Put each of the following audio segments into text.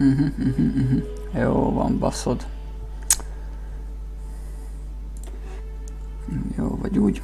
Uh-huh, uh-huh, uh-huh. Jó van, baszod. Jó, vagy úgy.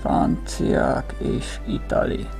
Franciák és itali.